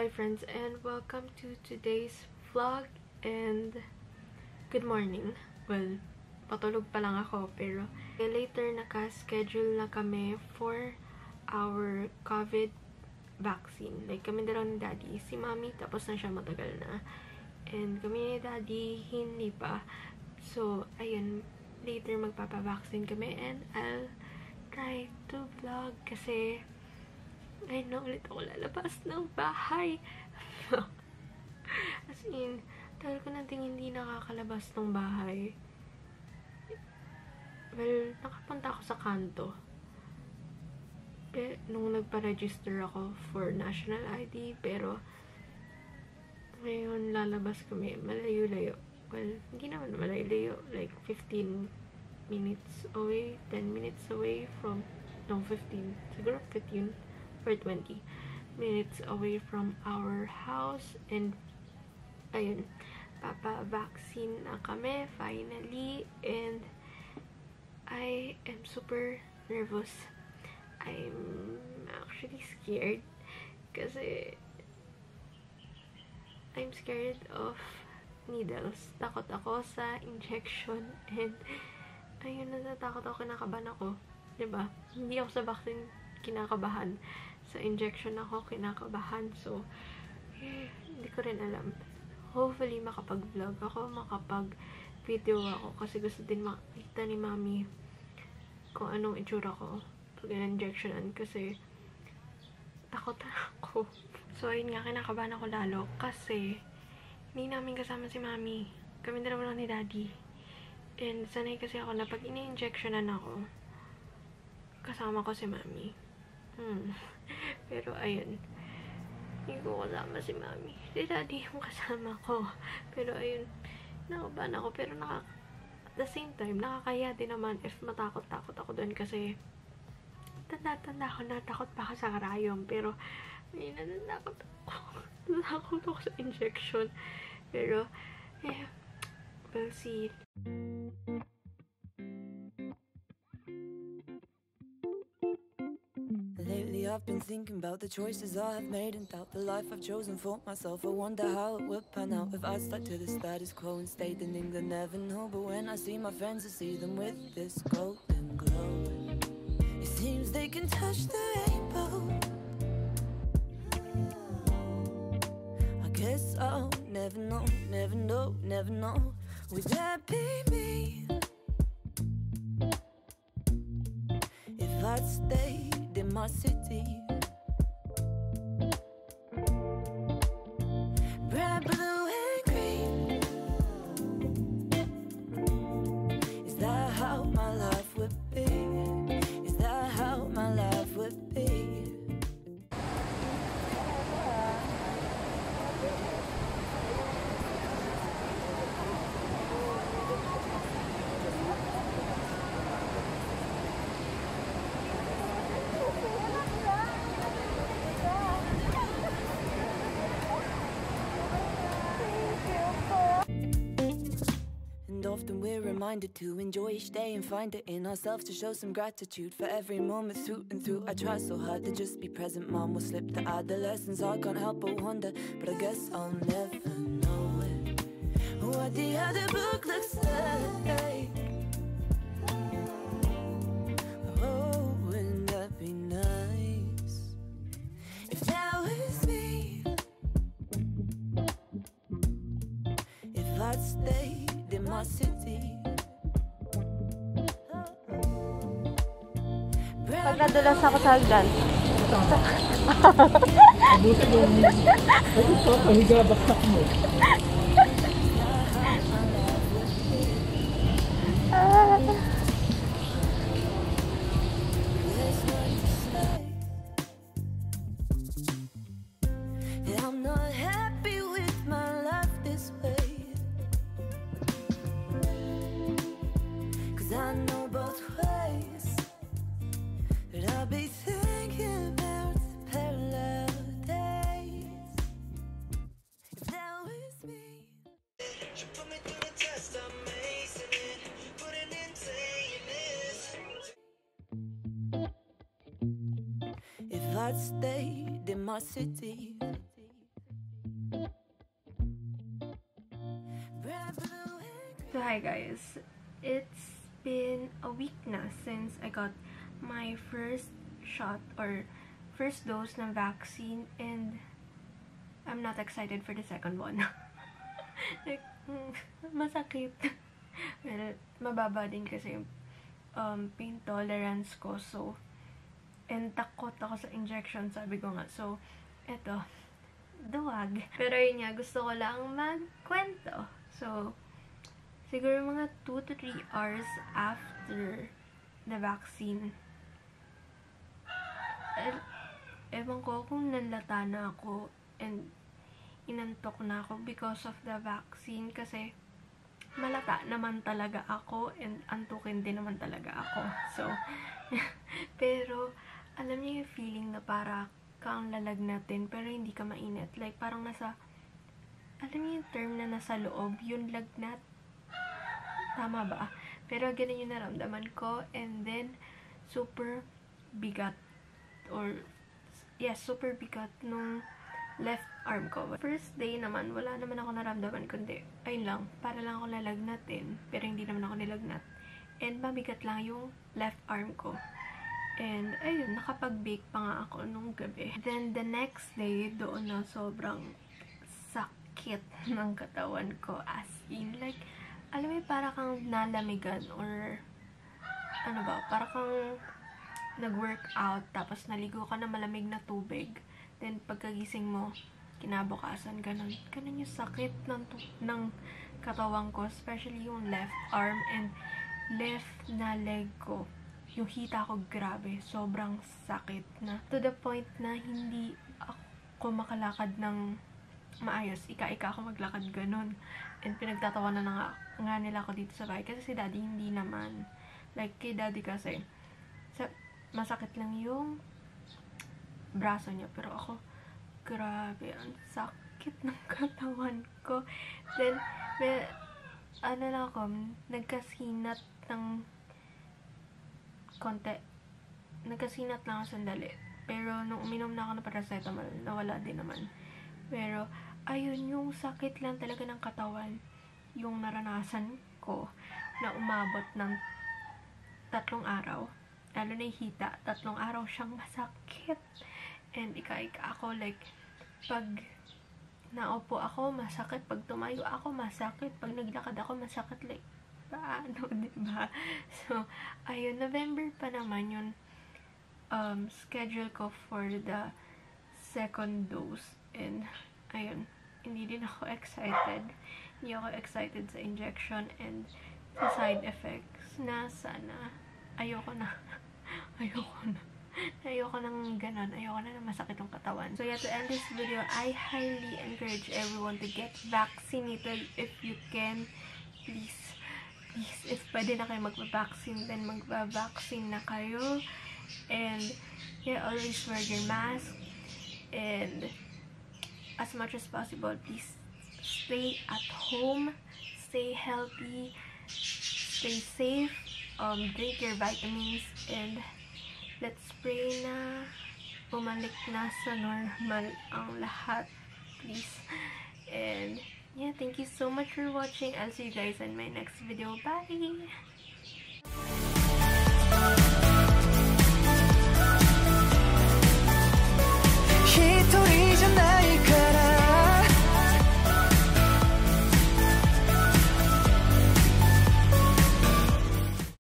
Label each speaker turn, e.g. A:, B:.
A: hi friends and welcome to today's vlog and good morning. Well, patulog pa lang ako pero later naka-schedule na kami for our COVID vaccine. Like kami dalawa ni daddy, si mommy tapos na siya matagal na. And kami ni daddy hindi pa. So, ayun, later magpapa-vaccine kami and I'll try to vlog kasi ngayon na ulit ako lalabas ng bahay. As in, tagal ko nating hindi nakakalabas ng bahay. Well, nakapunta ako sa kanto. Pero, nung nagpa-register ako for national ID, pero ngayon lalabas kami, malayo-layo. Well, hindi naman malayo-layo. Like, 15 minutes away, 10 minutes away from, no, 15. Siguro 15 or 20 minutes away from our house. And ayun papa-vaccine na kami finally. And I am super nervous. I'm actually scared kasi I'm scared of needles. Takot ako sa injection and ayun natatakot ako kinakabahan ako. Ba hindi ako sa vaccine kinakabahan sa injection ako kinakabahan. So, hindi ko rin alam. Hopefully, makapag-vlog ako, makapag-video ako. Kasi gusto din makita ni mami kung anong itsura ko pag in-injectionan. Kasi, takot ako. So, ayun nga, kinakabahan ako lalo. Kasi, hindi namin kasama si mami. Kami dalawa lang ni daddy. And, sanay kasi ako na pag ini-injectionan ako, kasama ko si mami. Hmm. Pero, ayun. Hindi ko kasama si mami. Si daddy yung kasama ko. Pero, ayun. Nakabahan ako. Pero, naka, at the same time, nakakaya din naman if matakot-takot ako doon kasi tanda-tanda ako, natakot pa ako sa karayom. Pero, ayun, natatakot ako. Natatakot ako sa injection. Pero, yeah, we'll see.
B: Lately I've been thinking about the choices I have made and doubt the life I've chosen for myself. I wonder how it would pan out if I stuck to the status quo and stayed in England. Never know, but when I see my friends, I see them with this golden glow. It seems they can touch the rainbow. I guess I'll never know, never know, never know. Would that be me? If I'd stayed in my city. And often we're reminded to enjoy each day and find it in ourselves to show some gratitude for every moment through and through. I try so hard to just be present, mom will slip the adolescence. I can't help but wonder, but I guess I'll never know it. What the other book looks like. My city.
A: Pag nadulas ako sa hagdan,
C: Mabuti yung... Ay, ito, pahiga baksak mo.
B: I'm not stayed in my city.
A: So hi guys, it's been a week na since I got my first shot or first dose ng vaccine and I'm not excited for the second one. like, hmm, masakit. well, mababa din kasi um, pain tolerance ko so and takot ako sa injection, sabi ko nga. So, eto, duwag. Pero yun nga, gusto ko lang magkwento. So, siguro mga 2 to 3 hours after the vaccine, eh, ewan ko kung nanlata na ako and inantok na ako because of the vaccine kasi malata naman talaga ako and antukin din naman talaga ako. So, pero, alam niyo yung feeling na para kang lalagnatin pero hindi ka mainit. Like, parang nasa, alam niyo yung term na nasa loob, yung lagnat. Tama ba? Pero ganun yung naramdaman ko and then, super bigat or, yes, super bigat nung left arm ko. First day naman, wala naman ako naramdaman kundi, ayun lang, para lang ako lalagnatin, pero hindi naman ako nilagnat. And mabigat lang yung left arm ko. And, ayun, nakapag-bake pa nga ako nung gabi. Then, the next day, doon na sobrang sakit ng katawan ko. As in, like, alam mo, para kang nalamigan or, ano ba, para kang nag-workout, tapos naligo ka na malamig na tubig. Then, pagkagising mo, kinabukasan, ganun. Ganun yung sakit ng, ng katawan ko, especially yung left arm and left na leg ko. Yung hita ko, grabe, sobrang sakit na. To the point na hindi ako makalakad ng maayos. Ika-ika ako maglakad ganun. And pinagtatawanan na nga, nga nila ako dito sa bahay. Kasi si daddy hindi naman. Like, kay daddy kasi, sa, masakit lang yung braso niya. Pero ako, grabe, ang sakit ng katawan ko. Then, may, ano lang ako, nagkasinat ng konti. Nagkasinat lang ako sandali. Pero, nung uminom na ako ng paracetamol, nawala din naman. Pero, ayun, yung sakit lang talaga ng katawan, yung naranasan ko, na umabot ng tatlong araw. Lalo na hita, tatlong araw siyang masakit. And ika-ika ako, like, pag naupo ako, masakit. Pag tumayo ako, masakit. Pag naglakad ako, masakit. Like, paano, diba? So, ayun, November pa naman yun um, schedule ko for the second dose. And, ayun, hindi din ako excited. Hindi ako excited sa injection and sa side effects na sana ayoko na. ayoko na. Ayoko nang ganun. Ayoko na na masakit yung katawan. So yeah, to end this video, I highly encourage everyone to get vaccinated if you can. Please, please, if pwede na kayo magpa-vaccine, then magpa-vaccine na kayo. And, yeah, always wear your mask. And, as much as possible, please stay at home, stay healthy, stay safe, um, drink your vitamins, and let's pray na bumalik na sa normal ang lahat, please. And, yeah thank you so much for watching. I'll see you guys in my next video. Bye.